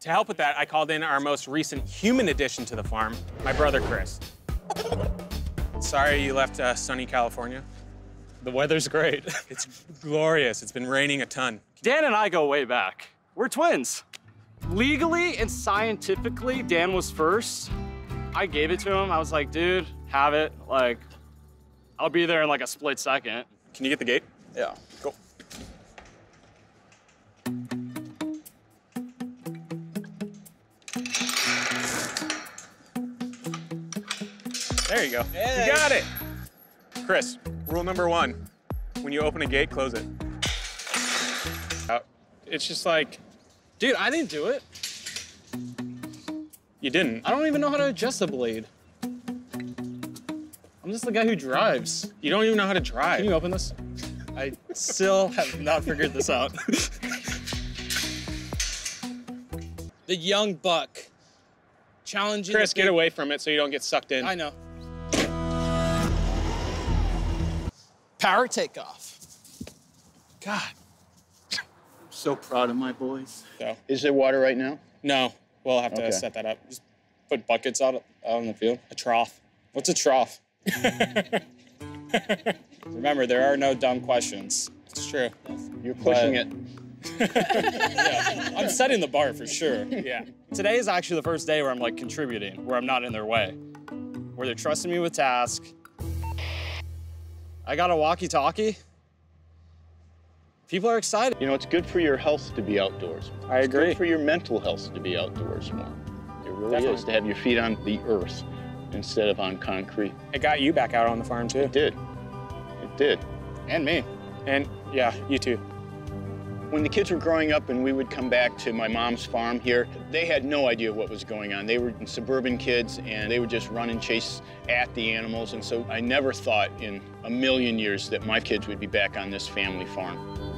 To help with that, I called in our most recent human addition to the farm, my brother Chris. Sorry you left uh, sunny California. The weather's great. It's glorious. It's been raining a ton. Dan and I go way back. We're twins. Legally and scientifically, Dan was first. I gave it to him. I was like, dude, have it. Like, I'll be there in like a split second. Can you get the gate? Yeah. Go. There you go. You got it. Chris, rule number one. When you open a gate, close it. It's just like, Dude, I didn't do it. you didn't. I don't even know how to adjust the blade. I'm just the guy who drives. You don't even know how to drive. Can you open this? I still have not figured this out. The young buck challenging. Chris, get away from it so you don't get sucked in. I know. Power takeoff. God. I'm so proud of my boys. So, Is there water right now? no, we'll have to Okay. set that up. Just Put buckets out, out on the field. a trough. What's a trough? Remember, there are no dumb questions. It's true. You're pushing But- it. Yeah, I'm setting the bar for sure. Yeah. Today is actually the first day where I'm like contributing, where I'm not in their way, where they're trusting me with tasks. I got a walkie-talkie. People are excited. You know, it's good for your health to be outdoors. I It's agree. good for your mental health to be outdoors more. It really Definitely. is to have your feet on the earth instead of on concrete. It got you back out on the farm too. It did. It did. And me. And yeah, you too. When the kids were growing up and we would come back to my mom's farm here, they had no idea what was going on. They were suburban kids and they would just run and chase at the animals. And so I never thought in a million years that my kids would be back on this family farm.